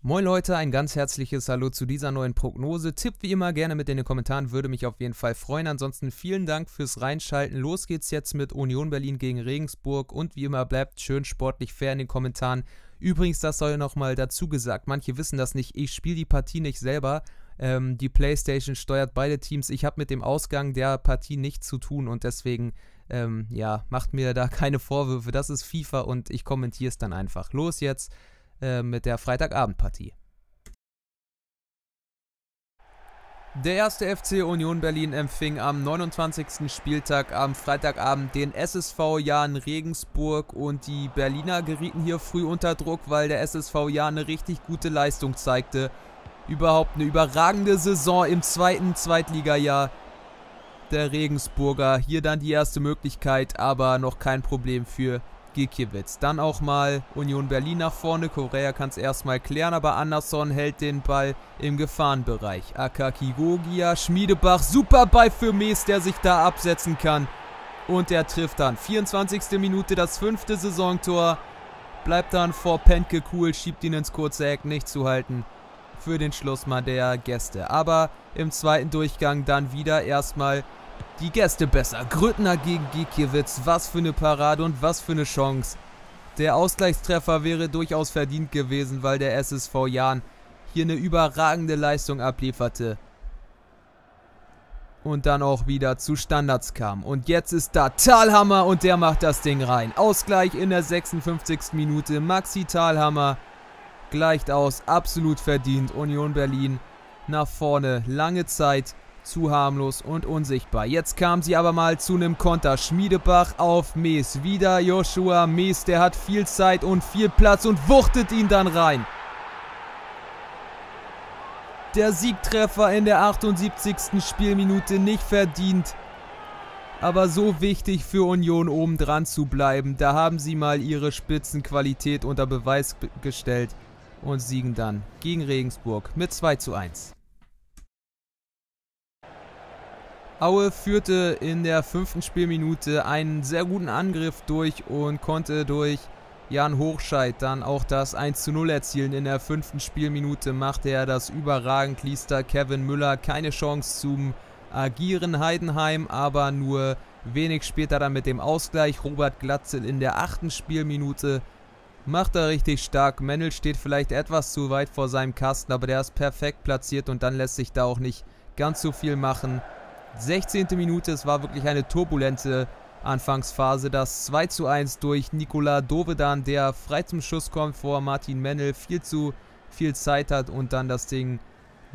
Moin Leute, ein ganz herzliches Hallo zu dieser neuen Prognose. Tipp wie immer gerne mit in den Kommentaren, würde mich auf jeden Fall freuen. Ansonsten vielen Dank fürs Reinschalten. Los geht's jetzt mit Union Berlin gegen Regensburg und wie immer bleibt schön sportlich fair in den Kommentaren. Übrigens, das soll nochmal dazu gesagt, manche wissen das nicht, ich spiele die Partie nicht selber. Ähm, die Playstation steuert beide Teams. Ich habe mit dem Ausgang der Partie nichts zu tun und deswegen, ähm, ja, macht mir da keine Vorwürfe. Das ist FIFA und ich kommentiere es dann einfach. Los jetzt äh, mit der Freitagabendpartie. Der erste FC Union Berlin empfing am 29. Spieltag am Freitagabend den SSV Jahn Regensburg und die Berliner gerieten hier früh unter Druck, weil der SSV Jahn eine richtig gute Leistung zeigte. Überhaupt eine überragende Saison im zweiten Zweitligajahr der Regensburger. Hier dann die erste Möglichkeit, aber noch kein Problem für Gikiewicz. Dann auch mal Union Berlin nach vorne. Korea kann es erstmal klären, aber Anderson hält den Ball im Gefahrenbereich. Akaki Gogia, Schmiedebach, super Ball für Mees, der sich da absetzen kann. Und er trifft dann. 24. Minute, das fünfte Saisontor. Bleibt dann vor Penke cool, schiebt ihn ins kurze Eck, nicht zu halten für den Schlussmann der Gäste. Aber im zweiten Durchgang dann wieder erstmal die Gäste besser. Grüttner gegen Gikiewicz. Was für eine Parade und was für eine Chance. Der Ausgleichstreffer wäre durchaus verdient gewesen, weil der SSV Jahn hier eine überragende Leistung ablieferte. Und dann auch wieder zu Standards kam. Und jetzt ist da Talhammer und der macht das Ding rein. Ausgleich in der 56. Minute. Maxi Talhammer gleicht aus. Absolut verdient. Union Berlin nach vorne. Lange Zeit zu harmlos und unsichtbar. Jetzt kam sie aber mal zu einem Konter. Schmiedebach auf Mees. Wieder Joshua Mees, der hat viel Zeit und viel Platz und wuchtet ihn dann rein. Der Siegtreffer in der 78. Spielminute nicht verdient. Aber so wichtig für Union oben dran zu bleiben. Da haben sie mal ihre Spitzenqualität unter Beweis gestellt und siegen dann gegen Regensburg mit 2 zu 1. Aue führte in der fünften Spielminute einen sehr guten Angriff durch und konnte durch Jan Hochscheid dann auch das 1 zu 0 erzielen. In der fünften Spielminute machte er das überragend, da Kevin Müller keine Chance zum Agieren. Heidenheim aber nur wenig später dann mit dem Ausgleich. Robert Glatzel in der achten Spielminute macht er richtig stark. Mendel steht vielleicht etwas zu weit vor seinem Kasten, aber der ist perfekt platziert und dann lässt sich da auch nicht ganz so viel machen. 16. Minute, es war wirklich eine turbulente Anfangsphase. Das 2 zu 1 durch Nikola Dovedan, der frei zum Schuss kommt vor Martin Mennel, viel zu viel Zeit hat und dann das Ding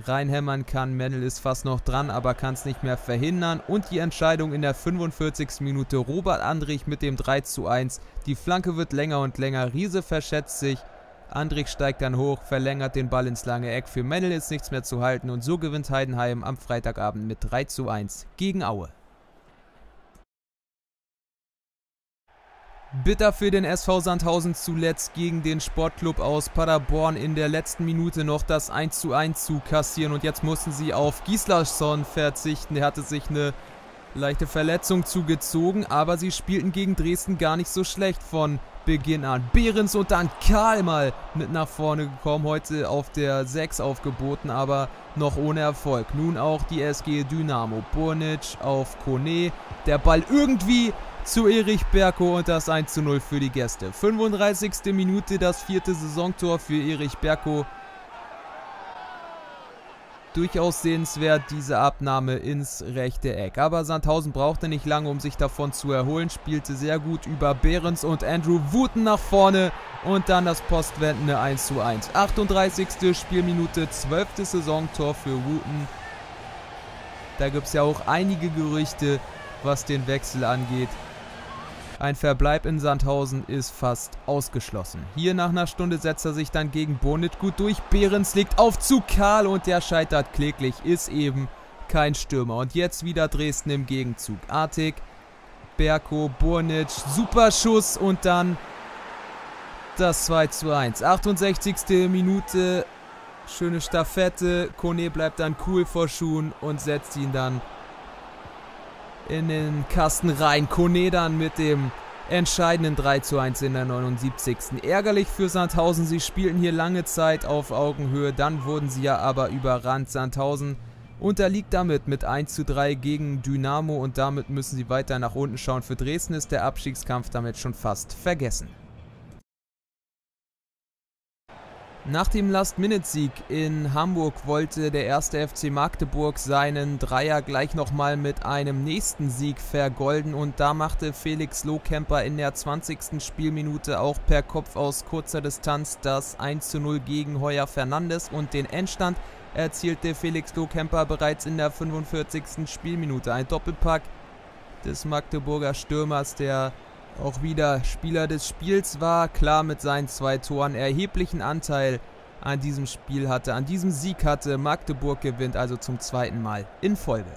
reinhämmern kann. Mennel ist fast noch dran, aber kann es nicht mehr verhindern. Und die Entscheidung in der 45. Minute. Robert Andrich mit dem 3 zu 1. Die Flanke wird länger und länger. Riese verschätzt sich. Andrich steigt dann hoch, verlängert den Ball ins lange Eck. Für Mendel ist nichts mehr zu halten und so gewinnt Heidenheim am Freitagabend mit 3 zu 1 gegen Aue. Bitter für den SV Sandhausen zuletzt gegen den Sportclub aus Paderborn in der letzten Minute noch das 1 zu 1 zu kassieren und jetzt mussten sie auf Gislason verzichten. Der hatte sich eine leichte Verletzung zugezogen, aber sie spielten gegen Dresden gar nicht so schlecht von Beginn an. Behrens und dann Karl mal mit nach vorne gekommen. Heute auf der 6 aufgeboten, aber noch ohne Erfolg. Nun auch die SG Dynamo. Burnic auf Kone. Der Ball irgendwie zu Erich Berko und das 1 zu 0 für die Gäste. 35. Minute das vierte Saisontor für Erich Berko durchaus sehenswert, diese Abnahme ins rechte Eck. Aber Sandhausen brauchte nicht lange, um sich davon zu erholen, spielte sehr gut über Behrens und Andrew Wooten nach vorne und dann das postwendende 1 zu 1. 38. Spielminute, 12. Saisontor für Wooten. Da gibt es ja auch einige Gerüchte, was den Wechsel angeht. Ein Verbleib in Sandhausen ist fast ausgeschlossen. Hier nach einer Stunde setzt er sich dann gegen Bonnet gut durch. Behrens legt auf zu Karl und der scheitert kläglich. Ist eben kein Stürmer. Und jetzt wieder Dresden im Gegenzug. Artig, Berko, Burnic, super Schuss und dann das 2 zu 1. 68. Minute, schöne Staffette. Kone bleibt dann cool vor Schuhen und setzt ihn dann in den Kasten rein. Kone dann mit dem entscheidenden 3 zu 1 in der 79. Ärgerlich für Sandhausen, sie spielten hier lange Zeit auf Augenhöhe, dann wurden sie ja aber überrannt. Sandhausen unterliegt damit mit 1 zu 3 gegen Dynamo und damit müssen sie weiter nach unten schauen. Für Dresden ist der Abstiegskampf damit schon fast vergessen. Nach dem Last-Minute-Sieg in Hamburg wollte der erste FC Magdeburg seinen Dreier gleich nochmal mit einem nächsten Sieg vergolden und da machte Felix Lohkemper in der 20. Spielminute auch per Kopf aus kurzer Distanz das 1 zu 0 gegen Heuer Fernandes und den Endstand erzielte Felix Lohkemper bereits in der 45. Spielminute. Ein Doppelpack des Magdeburger Stürmers, der auch wieder Spieler des Spiels war, klar mit seinen zwei Toren erheblichen Anteil an diesem Spiel hatte, an diesem Sieg hatte. Magdeburg gewinnt also zum zweiten Mal in Folge.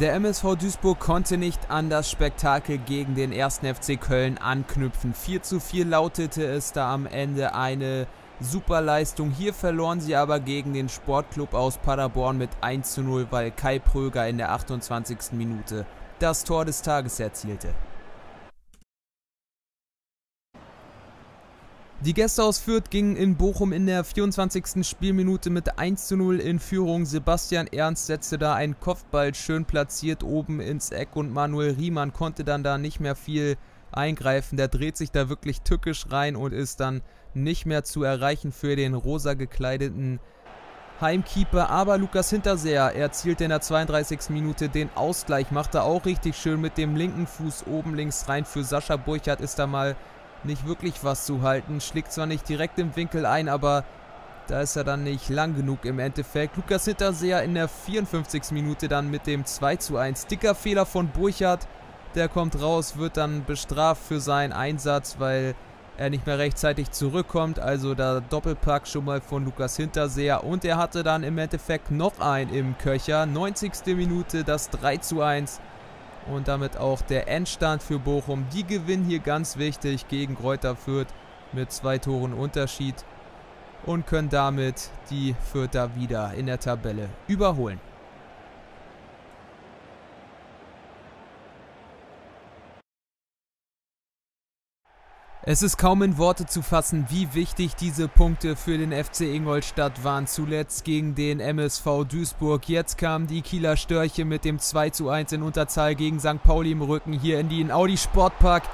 Der MSV Duisburg konnte nicht an das Spektakel gegen den 1. FC Köln anknüpfen. 4 zu 4 lautete es da am Ende eine super Leistung. Hier verloren sie aber gegen den Sportclub aus Paderborn mit 1 zu 0, weil Kai Pröger in der 28. Minute das Tor des Tages erzielte. Die Gäste aus Fürth gingen in Bochum in der 24. Spielminute mit 1 zu 0 in Führung. Sebastian Ernst setzte da einen Kopfball schön platziert oben ins Eck und Manuel Riemann konnte dann da nicht mehr viel eingreifen. Der dreht sich da wirklich tückisch rein und ist dann nicht mehr zu erreichen für den rosa gekleideten Heimkeeper, aber Lukas Hinterseher erzielte in der 32. Minute den Ausgleich, machte auch richtig schön mit dem linken Fuß oben links rein. Für Sascha Burchardt ist da mal nicht wirklich was zu halten, schlägt zwar nicht direkt im Winkel ein, aber da ist er dann nicht lang genug im Endeffekt. Lukas Hinterseher in der 54. Minute dann mit dem 2 zu 1. Dicker Fehler von Burchardt, der kommt raus, wird dann bestraft für seinen Einsatz, weil er nicht mehr rechtzeitig zurückkommt. Also der Doppelpack schon mal von Lukas Hinterseher. Und er hatte dann im Endeffekt noch ein im Köcher. 90. Minute das 3 zu 1. Und damit auch der Endstand für Bochum. Die gewinnen hier ganz wichtig gegen Kräuter Fürth mit zwei Toren Unterschied. Und können damit die Fürther wieder in der Tabelle überholen. Es ist kaum in Worte zu fassen, wie wichtig diese Punkte für den FC Ingolstadt waren. Zuletzt gegen den MSV Duisburg. Jetzt kamen die Kieler Störche mit dem 2 zu 1 in Unterzahl gegen St. Pauli im Rücken hier in den Audi Sportpark.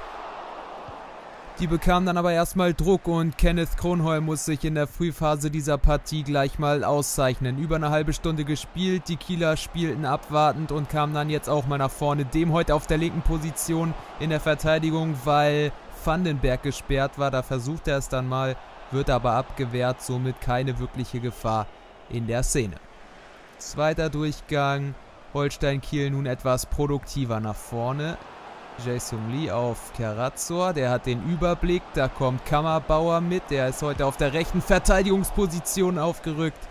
Die bekamen dann aber erstmal Druck und Kenneth Kronholm muss sich in der Frühphase dieser Partie gleich mal auszeichnen. Über eine halbe Stunde gespielt, die Kieler spielten abwartend und kamen dann jetzt auch mal nach vorne. Dem heute auf der linken Position in der Verteidigung, weil Vandenberg gesperrt war. Da versucht er es dann mal, wird aber abgewehrt, somit keine wirkliche Gefahr in der Szene. Zweiter Durchgang, Holstein Kiel nun etwas produktiver nach vorne. Jason Lee auf Kerazor, der hat den Überblick, da kommt Kammerbauer mit, der ist heute auf der rechten Verteidigungsposition aufgerückt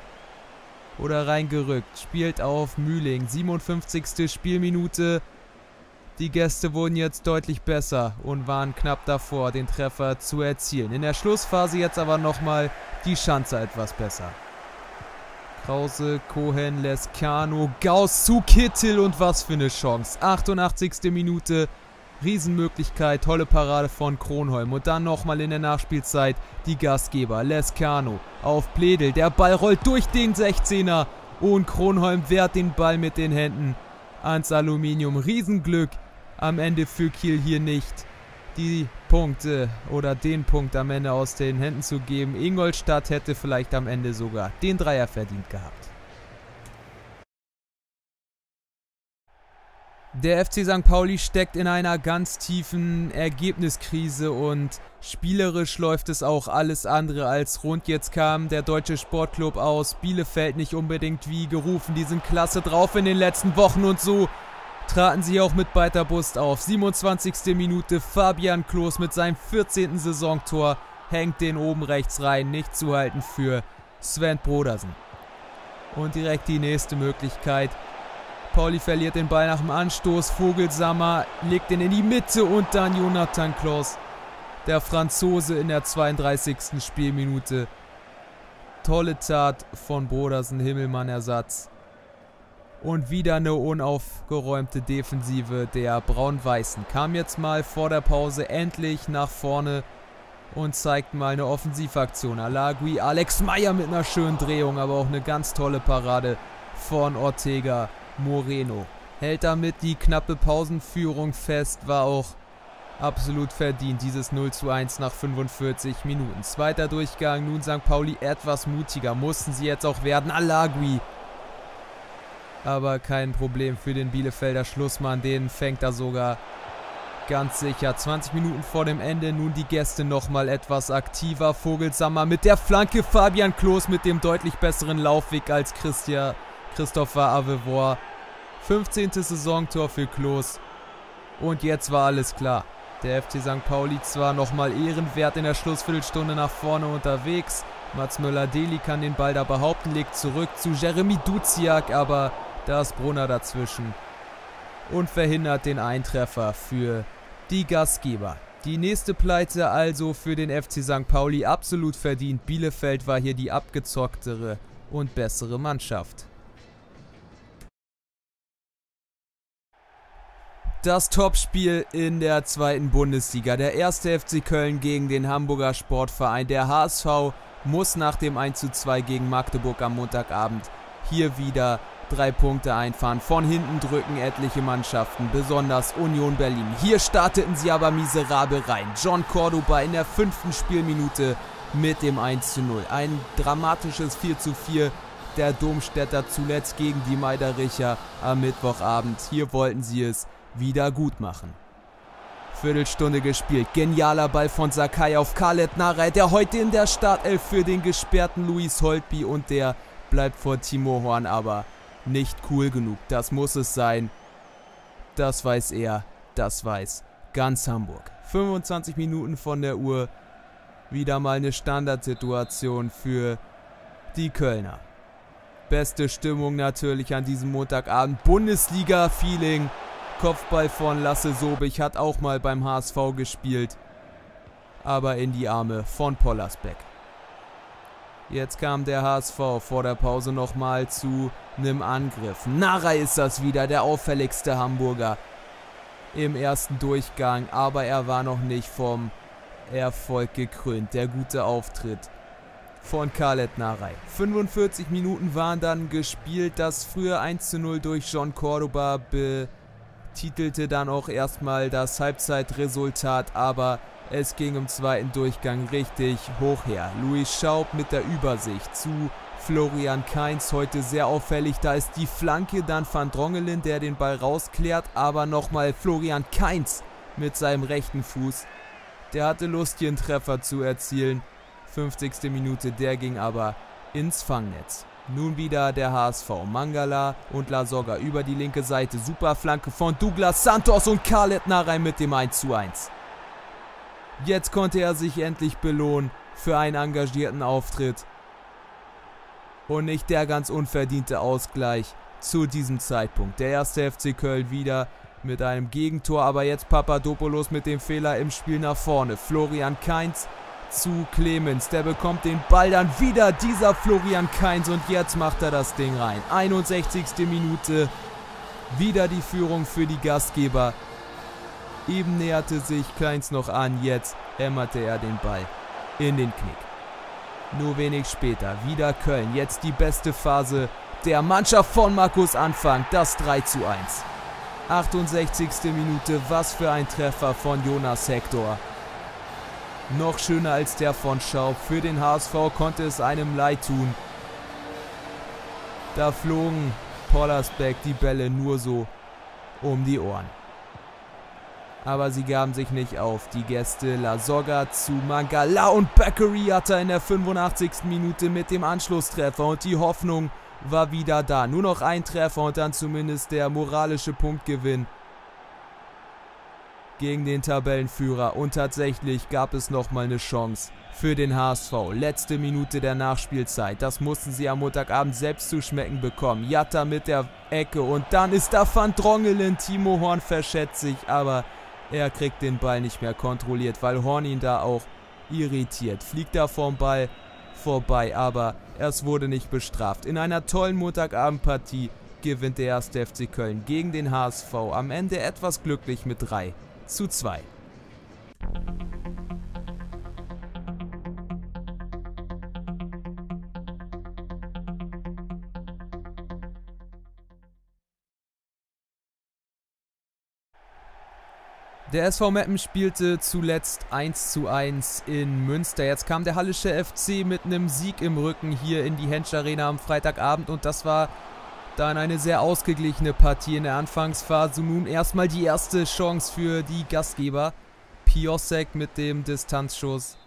oder reingerückt, spielt auf Mühling, 57. Spielminute, die Gäste wurden jetzt deutlich besser und waren knapp davor, den Treffer zu erzielen. In der Schlussphase jetzt aber nochmal die Schanze etwas besser. Krause, Cohen, Lescano, Gauss zu Kittel und was für eine Chance. 88. Minute, Riesenmöglichkeit, tolle Parade von Kronholm. Und dann nochmal in der Nachspielzeit die Gastgeber, Lescano auf Pledel. Der Ball rollt durch den 16er und Kronholm wehrt den Ball mit den Händen ans Aluminium. Riesenglück am Ende für Kiel hier nicht die Punkte oder den Punkt am Ende aus den Händen zu geben. Ingolstadt hätte vielleicht am Ende sogar den Dreier verdient gehabt. Der FC St. Pauli steckt in einer ganz tiefen Ergebniskrise und spielerisch läuft es auch alles andere als rund. Jetzt kam der deutsche Sportclub aus Bielefeld nicht unbedingt wie gerufen. Die sind klasse drauf in den letzten Wochen und so traten sie auch mit beiter Brust auf. 27. Minute Fabian Klos mit seinem 14. Saisontor hängt den oben rechts rein. Nicht zu halten für Sven Brodersen. Und direkt die nächste Möglichkeit. Pauli verliert den Ball nach dem Anstoß. Vogelsammer legt ihn in die Mitte und dann Jonathan Klaus, der Franzose in der 32. Spielminute. Tolle Tat von Brodersen, Himmelmann-Ersatz. Und wieder eine unaufgeräumte Defensive der Braun-Weißen. Kam jetzt mal vor der Pause endlich nach vorne und zeigt mal eine Offensivaktion. Alagui, Alex Meyer mit einer schönen Drehung, aber auch eine ganz tolle Parade von Ortega Moreno. Hält damit die knappe Pausenführung fest, war auch absolut verdient, dieses 0 zu 1 nach 45 Minuten. Zweiter Durchgang, nun St. Pauli etwas mutiger, mussten sie jetzt auch werden. Alagui aber kein Problem für den Bielefelder Schlussmann. Den fängt er sogar ganz sicher. 20 Minuten vor dem Ende. Nun die Gäste nochmal etwas aktiver. Vogelsammer mit der Flanke. Fabian Klos mit dem deutlich besseren Laufweg als Christian, Christopher Avevor. 15. Saisontor für Klos. Und jetzt war alles klar. Der FC St. Pauli zwar nochmal ehrenwert in der Schlussviertelstunde nach vorne unterwegs. Mats Möller-Deli kann den Ball da behaupten, legt zurück zu Jeremy Duziak, aber da ist Brunner dazwischen und verhindert den Eintreffer für die Gastgeber. Die nächste Pleite also für den FC St. Pauli absolut verdient. Bielefeld war hier die abgezocktere und bessere Mannschaft. Das Topspiel in der zweiten Bundesliga. Der erste FC Köln gegen den Hamburger Sportverein. Der HSV muss nach dem 1:2 gegen Magdeburg am Montagabend hier wieder drei Punkte einfahren. Von hinten drücken etliche Mannschaften, besonders Union Berlin. Hier starteten sie aber miserabel rein. John Cordoba in der fünften Spielminute mit dem 1 zu 0. Ein dramatisches 4 zu 4 der Domstädter zuletzt gegen die Meidericher am Mittwochabend. Hier wollten sie es wieder gut machen. Viertelstunde gespielt. Genialer Ball von Sakai auf Khaled Narei, der heute in der Startelf für den gesperrten Luis Holtby und der bleibt vor Timo Horn aber nicht cool genug. Das muss es sein. Das weiß er. Das weiß ganz Hamburg. 25 Minuten von der Uhr. Wieder mal eine Standardsituation für die Kölner. Beste Stimmung natürlich an diesem Montagabend. Bundesliga-Feeling. Kopfball von Lasse Sobich hat auch mal beim HSV gespielt. Aber in die Arme von Pollersbeck. Jetzt kam der HSV vor der Pause nochmal zu einem Angriff. Nara ist das wieder, der auffälligste Hamburger im ersten Durchgang, aber er war noch nicht vom Erfolg gekrönt. Der gute Auftritt von Khaled Narei. 45 Minuten waren dann gespielt. Das frühe 1 zu 0 durch John Cordoba betitelte dann auch erstmal das Halbzeitresultat, aber es ging im zweiten Durchgang richtig hoch her. Luis Schaub mit der Übersicht zu Florian Kainz heute sehr auffällig. Da ist die Flanke, dann Van Drongelen, der den Ball rausklärt. Aber nochmal Florian Kainz mit seinem rechten Fuß. Der hatte Lust, hier einen Treffer zu erzielen. 50. Minute, der ging aber ins Fangnetz. Nun wieder der HSV. Mangala und Lasogga über die linke Seite. Super Flanke von Douglas Santos und Khaled Narei mit dem 1 zu 1. Jetzt konnte er sich endlich belohnen für einen engagierten Auftritt. Und nicht der ganz unverdiente Ausgleich zu diesem Zeitpunkt. Der erste FC Köln wieder mit einem Gegentor, aber jetzt Papadopoulos mit dem Fehler im Spiel nach vorne. Florian Kainz zu Clemens, der bekommt den Ball dann wieder, dieser Florian Kainz und jetzt macht er das Ding rein. 61. Minute, wieder die Führung für die Gastgeber. Eben näherte sich Kleins noch an, jetzt hämmerte er den Ball in den Knick. Nur wenig später wieder Köln, jetzt die beste Phase der Mannschaft von Markus Anfang, das 3 zu 1. 68. Minute, was für ein Treffer von Jonas Hector. Noch schöner als der von Schaub. Für den HSV konnte es einem leid tun. Da flogen Pollersbeck die Bälle nur so um die Ohren aber sie gaben sich nicht auf. Die Gäste La Soga zu Mangala und Bakery hatte in der 85. Minute mit dem Anschlusstreffer und die Hoffnung war wieder da. Nur noch ein Treffer und dann zumindest der moralische Punktgewinn gegen den Tabellenführer und tatsächlich gab es nochmal eine Chance für den HSV. Letzte Minute der Nachspielzeit. Das mussten sie am Montagabend selbst zu schmecken bekommen. Jatta mit der Ecke und dann ist da Van Drongelen. Timo Horn verschätzt sich, aber er kriegt den Ball nicht mehr kontrolliert, weil Horn ihn da auch irritiert. Fliegt da vom Ball vorbei, aber es wurde nicht bestraft. In einer tollen Montagabendpartie gewinnt der erste FC Köln gegen den HSV am Ende etwas glücklich mit 3 zu 2. Der SV Meppen spielte zuletzt 1 zu 1 in Münster. Jetzt kam der Hallische FC mit einem Sieg im Rücken hier in die Hensch Arena am Freitagabend und das war dann eine sehr ausgeglichene Partie in der Anfangsphase. Nun erstmal die erste Chance für die Gastgeber. Piosek mit dem Distanzschuss.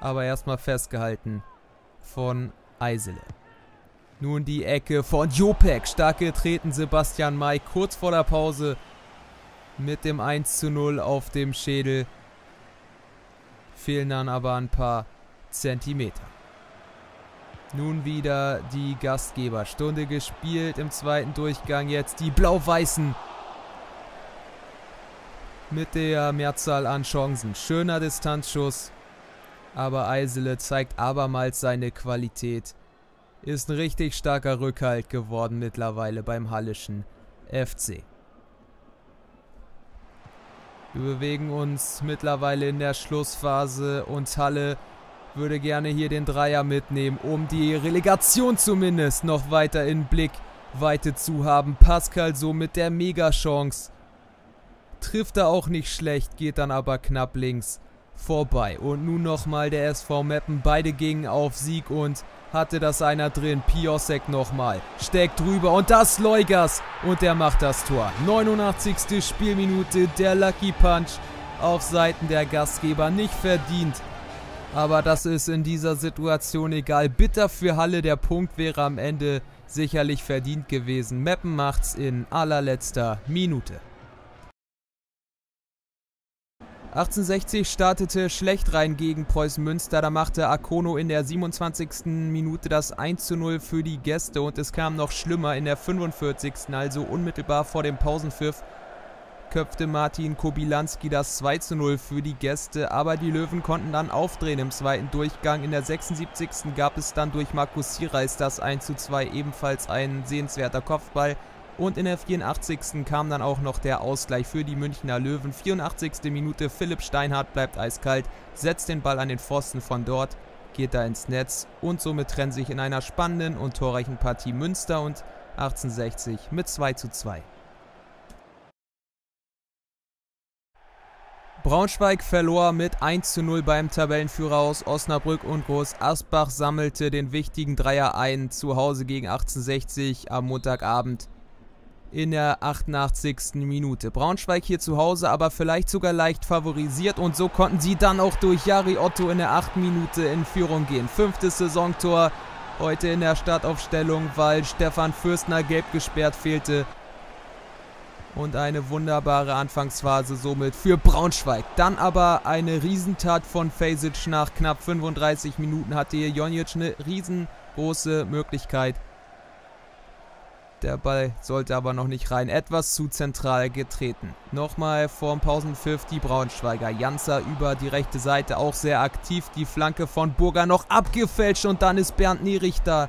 Aber erstmal festgehalten von Eisele. Nun die Ecke von Jopek. Stark getreten Sebastian May kurz vor der Pause mit dem 1 zu 0 auf dem Schädel. Fehlen dann aber ein paar Zentimeter. Nun wieder die Gastgeber. Stunde gespielt im zweiten Durchgang. Jetzt die Blau-Weißen. Mit der Mehrzahl an Chancen. Schöner Distanzschuss. Aber Eisele zeigt abermals seine Qualität. Ist ein richtig starker Rückhalt geworden mittlerweile beim Hallischen FC. Wir bewegen uns mittlerweile in der Schlussphase und Halle würde gerne hier den Dreier mitnehmen, um die Relegation zumindest noch weiter in Blickweite zu haben. Pascal so mit der Mega-Chance. Trifft er auch nicht schlecht, geht dann aber knapp links vorbei. Und nun nochmal der SV Meppen. Beide gingen auf Sieg und hatte das einer drin. Piosek nochmal. Steckt drüber und das Leugers. Und der macht das Tor. 89. Spielminute. Der Lucky Punch auf Seiten der Gastgeber. Nicht verdient. Aber das ist in dieser Situation egal. Bitter für Halle. Der Punkt wäre am Ende sicherlich verdient gewesen. Meppen macht's in allerletzter Minute. 1860 startete schlecht rein gegen Preußen Münster. Da machte Akono in der 27. Minute das 1 zu 0 für die Gäste und es kam noch schlimmer in der 45. Also unmittelbar vor dem Pausenpfiff köpfte Martin Kobilanski das 2 zu 0 für die Gäste, aber die Löwen konnten dann aufdrehen im zweiten Durchgang. In der 76. gab es dann durch Markus Siereis das 1 zu 2 ebenfalls ein sehenswerter Kopfball. Und in der 84. kam dann auch noch der Ausgleich für die Münchner Löwen. 84. Minute, Philipp Steinhardt bleibt eiskalt, setzt den Ball an den Pfosten von dort, geht da ins Netz und somit trennen sich in einer spannenden und torreichen Partie Münster und 1860 mit 2 zu 2. Braunschweig verlor mit 1 zu 0 beim Tabellenführer aus Osnabrück und Groß Asbach sammelte den wichtigen Dreier ein zu Hause gegen 1860 am Montagabend in der 88. Minute. Braunschweig hier zu Hause, aber vielleicht sogar leicht favorisiert und so konnten sie dann auch durch Jari Otto in der 8. Minute in Führung gehen. Fünftes Saisontor heute in der Startaufstellung, weil Stefan Fürstner gelb gesperrt fehlte. Und eine wunderbare Anfangsphase somit für Braunschweig. Dann aber eine Riesentat von Fasic nach knapp 35 Minuten hatte hier Jonic eine riesengroße Möglichkeit der Ball sollte aber noch nicht rein. Etwas zu zentral getreten. Nochmal vorm Pausenpfiff die Braunschweiger. Janzer über die rechte Seite auch sehr aktiv. Die Flanke von Burger noch abgefälscht und dann ist Bernd Nierich da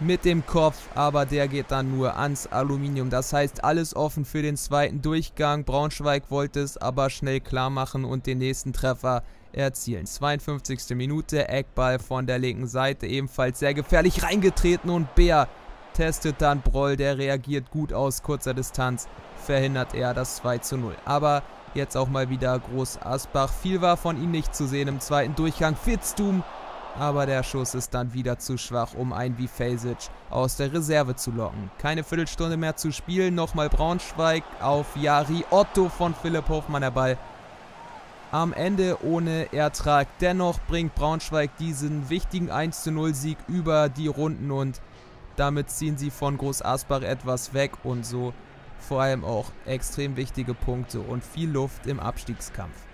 mit dem Kopf, aber der geht dann nur ans Aluminium. Das heißt, alles offen für den zweiten Durchgang. Braunschweig wollte es aber schnell klar machen und den nächsten Treffer erzielen. 52. Minute, Eckball von der linken Seite, ebenfalls sehr gefährlich reingetreten und Bär testet dann Broll, der reagiert gut aus kurzer Distanz, verhindert er das 2 zu 0. Aber jetzt auch mal wieder Groß Asbach. Viel war von ihm nicht zu sehen im zweiten Durchgang. Fitztum, aber der Schuss ist dann wieder zu schwach, um einen wie Fasic aus der Reserve zu locken. Keine Viertelstunde mehr zu spielen. Nochmal Braunschweig auf Jari Otto von Philipp Hofmann der Ball. Am Ende ohne Ertrag. Dennoch bringt Braunschweig diesen wichtigen 1 zu 0 Sieg über die Runden und damit ziehen sie von Groß Asbach etwas weg und so vor allem auch extrem wichtige Punkte und viel Luft im Abstiegskampf.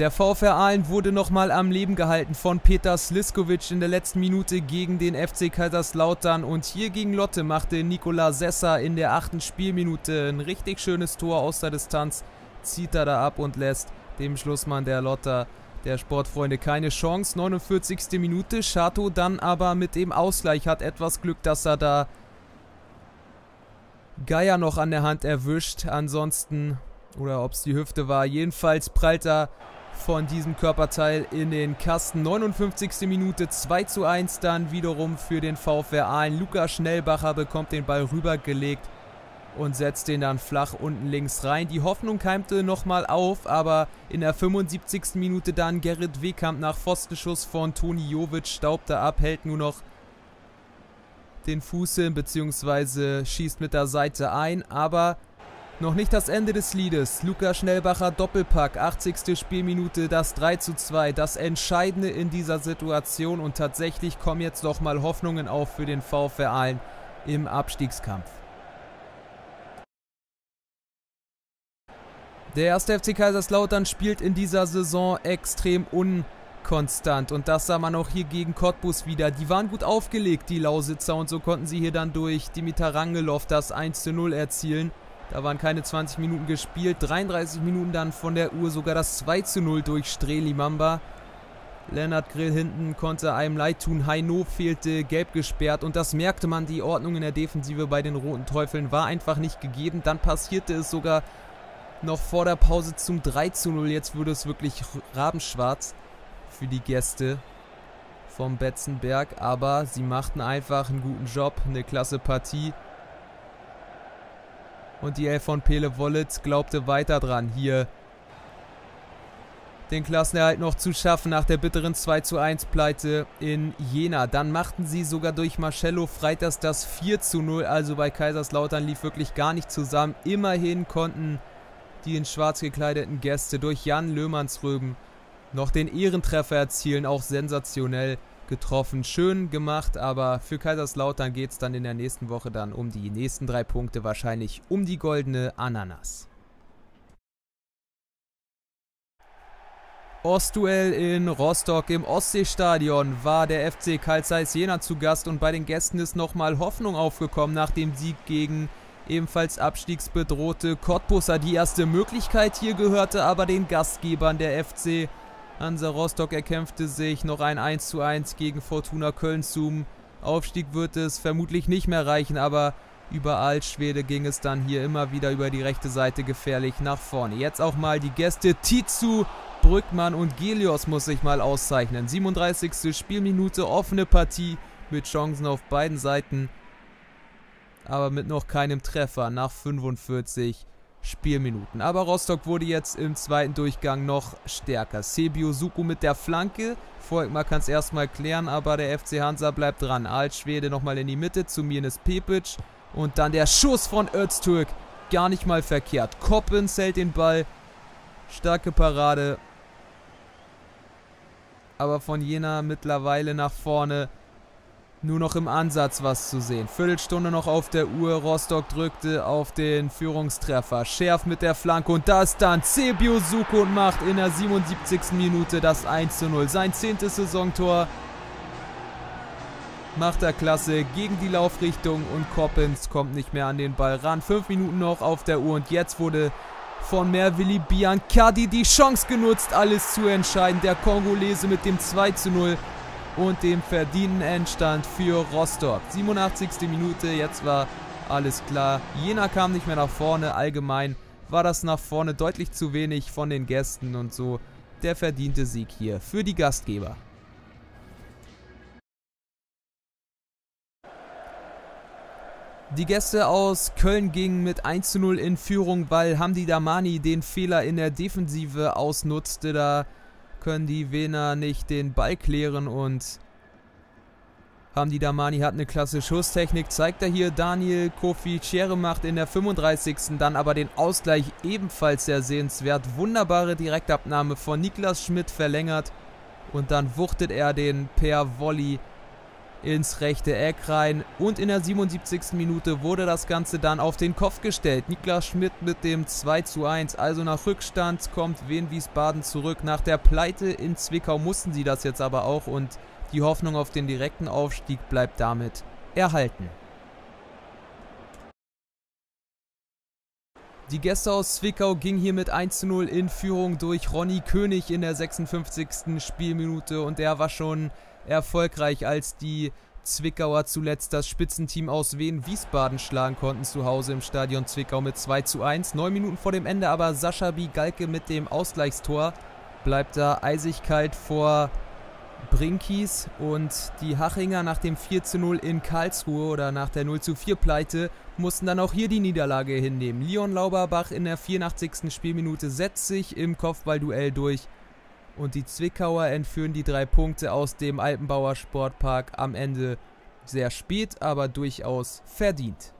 Der VfR Aalen wurde nochmal am Leben gehalten von Peter Sliskovic in der letzten Minute gegen den FC Kaiserslautern und hier gegen Lotte machte Nikola Sessa in der achten Spielminute ein richtig schönes Tor aus der Distanz, zieht er da ab und lässt dem Schlussmann der Lotter der Sportfreunde keine Chance. 49. Minute. Chateau dann aber mit dem Ausgleich hat etwas Glück, dass er da Geier noch an der Hand erwischt. Ansonsten, oder ob es die Hüfte war, jedenfalls prallt er von diesem Körperteil in den Kasten. 59. Minute 2 zu 1 dann wiederum für den VfR Aalen. Lukas Schnellbacher bekommt den Ball rübergelegt und setzt den dann flach unten links rein. Die Hoffnung keimte nochmal auf, aber in der 75. Minute dann Gerrit Wehkamp nach Pfostenschuss von Toni Jovic staubte ab, hält nur noch den Fuß hin, beziehungsweise schießt mit der Seite ein, aber noch nicht das Ende des Liedes. Luca Schnellbacher Doppelpack, 80. Spielminute, das 3 zu 2, das Entscheidende in dieser Situation und tatsächlich kommen jetzt doch mal Hoffnungen auf für den VfR Aalen im Abstiegskampf. Der erste FC Kaiserslautern spielt in dieser Saison extrem unkonstant und das sah man auch hier gegen Cottbus wieder. Die waren gut aufgelegt, die Lausitzer, und so konnten sie hier dann durch Dimitar Rangelov das 1 zu 0 erzielen. Da waren keine 20 Minuten gespielt, 33 Minuten dann von der Uhr sogar das 2 zu 0 durch Streli Mamba. Lennart Grill hinten konnte einem leid tun, Heino fehlte gelb gesperrt und das merkte man, die Ordnung in der Defensive bei den Roten Teufeln war einfach nicht gegeben. Dann passierte es sogar noch vor der Pause zum 3 zu 0. Jetzt wurde es wirklich rabenschwarz für die Gäste vom Betzenberg. Aber sie machten einfach einen guten Job, eine klasse Partie. Und die Elf von Pele Wollitz glaubte weiter dran, hier den Klassenerhalt noch zu schaffen nach der bitteren 2 zu 1 Pleite in Jena. Dann machten sie sogar durch Marcello Freitas das 4 zu 0. Also bei Kaiserslautern lief wirklich gar nicht zusammen. Immerhin konnten die in schwarz gekleideten Gäste durch Jan Löhmannsröben noch den Ehrentreffer erzielen, auch sensationell getroffen. Schön gemacht, aber für Kaiserslautern geht es dann in der nächsten Woche dann um die nächsten drei Punkte, wahrscheinlich um die goldene Ananas. Ostduell in Rostock im Ostseestadion war der FC Karl Zeiss Jena zu Gast und bei den Gästen ist nochmal Hoffnung aufgekommen nach dem Sieg gegen ebenfalls abstiegsbedrohte Cottbusser. Die erste Möglichkeit hier gehörte aber den Gastgebern der FC. Hansa Rostock erkämpfte sich noch ein 1:1 gegen Fortuna Köln zum Aufstieg wird es vermutlich nicht mehr reichen, aber über Altschwede ging es dann hier immer wieder über die rechte Seite gefährlich nach vorne. Jetzt auch mal die Gäste Tizu, Brückmann und Gelios muss sich mal auszeichnen. 37. Spielminute, offene Partie mit Chancen auf beiden Seiten aber mit noch keinem Treffer nach 45 Spielminuten. Aber Rostock wurde jetzt im zweiten Durchgang noch stärker. Sebio Suku mit der Flanke. Volkmar kann es erstmal klären, aber der FC Hansa bleibt dran. Altschwede nochmal in die Mitte zu Mirnes Pepic. Und dann der Schuss von Öztürk. Gar nicht mal verkehrt. Koppens hält den Ball. Starke Parade. Aber von Jena mittlerweile nach vorne nur noch im Ansatz was zu sehen. Viertelstunde noch auf der Uhr. Rostock drückte auf den Führungstreffer. Schärf mit der Flanke und das dann Cebio Suko und macht in der 77. Minute das 1 zu 0. Sein zehntes Saisontor macht er klasse gegen die Laufrichtung und Coppens kommt nicht mehr an den Ball ran. Fünf Minuten noch auf der Uhr und jetzt wurde von Mervili Biancardi die Chance genutzt, alles zu entscheiden. Der Kongolese mit dem 2 zu 0 und dem verdienten Endstand für Rostock. 87. Minute, jetzt war alles klar. Jena kam nicht mehr nach vorne. Allgemein war das nach vorne deutlich zu wenig von den Gästen und so der verdiente Sieg hier für die Gastgeber. Die Gäste aus Köln gingen mit 1 zu 0 in Führung, weil Hamdi Damani den Fehler in der Defensive ausnutzte. Da können die Wiener nicht den Ball klären und Hamdi Damani hat eine klasse Schusstechnik, zeigt er hier. Daniel Kofi Chere macht in der 35. dann aber den Ausgleich ebenfalls sehr sehenswert. Wunderbare Direktabnahme von Niklas Schmidt verlängert und dann wuchtet er den per Volley ins rechte Eck rein. Und in der 77. Minute wurde das Ganze dann auf den Kopf gestellt. Niklas Schmidt mit dem 2 zu 1. Also nach Rückstand kommt Wien Wiesbaden zurück. Nach der Pleite in Zwickau mussten sie das jetzt aber auch und die Hoffnung auf den direkten Aufstieg bleibt damit erhalten. Die Gäste aus Zwickau gingen hier mit 1 zu 0 in Führung durch Ronny König in der 56. Spielminute und der war schon erfolgreich, als die Zwickauer zuletzt das Spitzenteam aus Wien-Wiesbaden schlagen konnten zu Hause im Stadion Zwickau mit 2 zu 1. Neun Minuten vor dem Ende aber Sascha Bigalke mit dem Ausgleichstor bleibt da eisig kalt vor Brinkies und die Hachinger nach dem 4 zu 0 in Karlsruhe oder nach der 0 zu 4 Pleite mussten dann auch hier die Niederlage hinnehmen. Leon Lauberbach in der 84. Spielminute setzt sich im Kopfballduell durch und die Zwickauer entführen die drei Punkte aus dem Alpenbauer Sportpark am Ende sehr spät, aber durchaus verdient.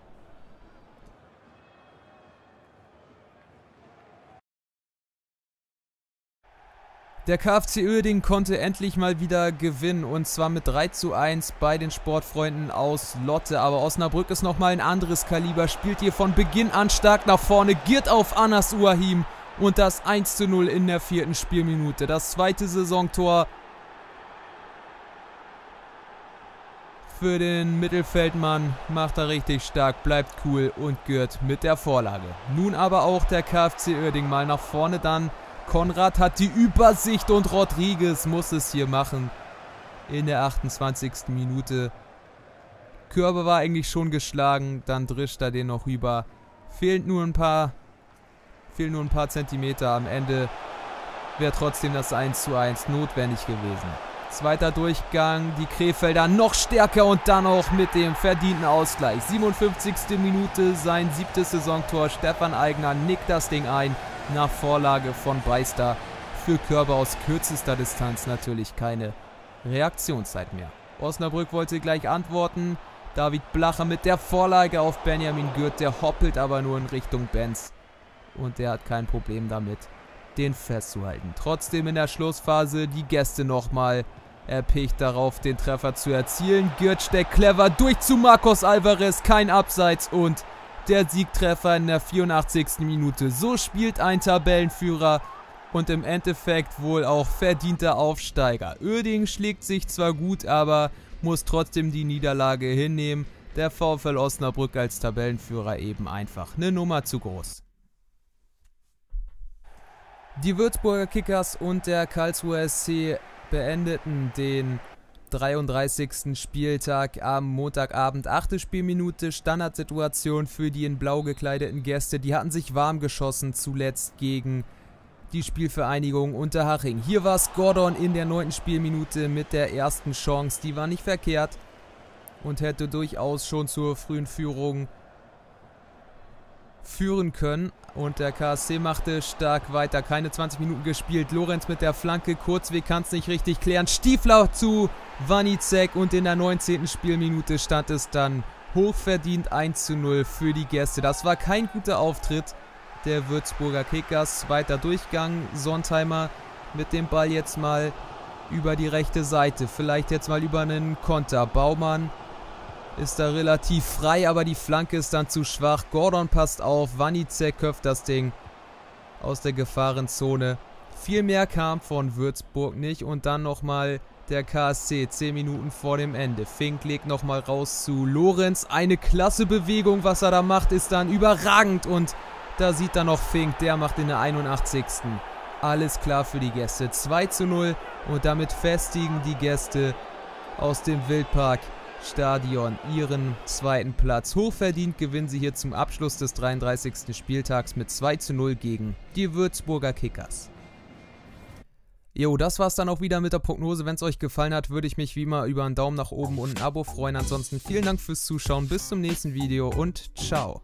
Der KfC Uerdingen konnte endlich mal wieder gewinnen und zwar mit 3 zu 1 bei den Sportfreunden aus Lotte. Aber Osnabrück ist nochmal ein anderes Kaliber, spielt hier von Beginn an stark nach vorne, giert auf Anas Uahim und das 1 zu 0 in der vierten Spielminute. Das zweite Saisontor für den Mittelfeldmann macht er richtig stark, bleibt cool und gehört mit der Vorlage. Nun aber auch der KfC Uerdingen mal nach vorne dann Konrad hat die Übersicht und Rodriguez muss es hier machen. In der 28. Minute. Körbe war eigentlich schon geschlagen, dann drischt er den noch rüber. Fehlt nur ein paar, fehlen nur ein paar Zentimeter. Am Ende wäre trotzdem das 1 zu 1 notwendig gewesen. Zweiter Durchgang, die Krefelder noch stärker und dann auch mit dem verdienten Ausgleich. 57. Minute, sein siebtes Saisontor. Stefan Eigner nickt das Ding ein nach Vorlage von Beister. Für Körber aus kürzester Distanz natürlich keine Reaktionszeit mehr. Osnabrück wollte gleich antworten. David Blacher mit der Vorlage auf Benjamin Gürt. Der hoppelt aber nur in Richtung Benz. Und der hat kein Problem damit, den festzuhalten. Trotzdem in der Schlussphase die Gäste nochmal erpicht darauf, den Treffer zu erzielen. Gürt steckt clever durch zu Marcos Alvarez. Kein Abseits und der Siegtreffer in der 84. Minute. So spielt ein Tabellenführer und im Endeffekt wohl auch verdienter Aufsteiger. Oerding schlägt sich zwar gut, aber muss trotzdem die Niederlage hinnehmen. Der VfL Osnabrück als Tabellenführer eben einfach eine Nummer zu groß. Die Würzburger Kickers und der Karlsruher SC beendeten den 33. Spieltag am Montagabend. Achte Spielminute, Standardsituation für die in blau gekleideten Gäste. Die hatten sich warm geschossen zuletzt gegen die Spielvereinigung Unterhaching. Hier war es Gordon in der neunten Spielminute mit der ersten Chance. Die war nicht verkehrt und hätte durchaus schon zur frühen Führung führen können. Und der KSC machte stark weiter. Keine 20 Minuten gespielt. Lorenz mit der Flanke. Kurzweg kann es nicht richtig klären. Stiefler zu Wanizek. Und in der 19. Spielminute stand es dann hochverdient 1 zu 0 für die Gäste. Das war kein guter Auftritt der Würzburger Kickers. Zweiter Durchgang. Sontheimer mit dem Ball jetzt mal über die rechte Seite. Vielleicht jetzt mal über einen Konter. Baumann ist da relativ frei, aber die Flanke ist dann zu schwach. Gordon passt auf, Wanizek köpft das Ding aus der Gefahrenzone. Viel mehr kam von Würzburg nicht und dann nochmal der KSC 10 Minuten vor dem Ende. Fink legt nochmal raus zu Lorenz. Eine klasse Bewegung, was er da macht, ist dann überragend und da sieht er noch Fink, der macht in der 81. Alles klar für die Gäste. 2 zu 0 und damit festigen die Gäste aus dem Wildpark Stadion ihren zweiten Platz. Hochverdient gewinnen sie hier zum Abschluss des 33. Spieltags mit 2 zu 0 gegen die Würzburger Kickers. Jo, das war's dann auch wieder mit der Prognose. Wenn es euch gefallen hat, würde ich mich wie immer über einen Daumen nach oben und ein Abo freuen. Ansonsten vielen Dank fürs Zuschauen, bis zum nächsten Video und ciao.